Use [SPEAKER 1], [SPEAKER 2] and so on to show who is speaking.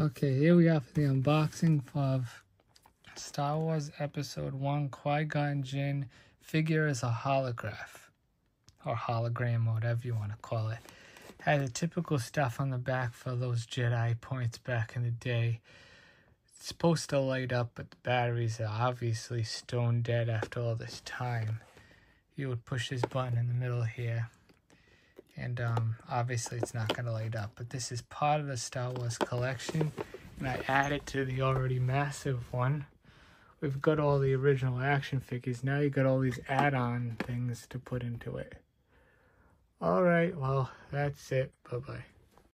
[SPEAKER 1] Okay, here we are for the unboxing of Star Wars Episode 1 Qui-Gon Jinn figure as a holograph. Or hologram, or whatever you want to call it. Had the typical stuff on the back for those Jedi points back in the day. It's supposed to light up, but the batteries are obviously stone dead after all this time. You would push this button in the middle here and um, obviously it's not going to light up but this is part of the Star Wars collection. And I added it to the already massive one. We've got all the original action figures. Now you got all these add-on things to put into it. Alright well that's it. Bye bye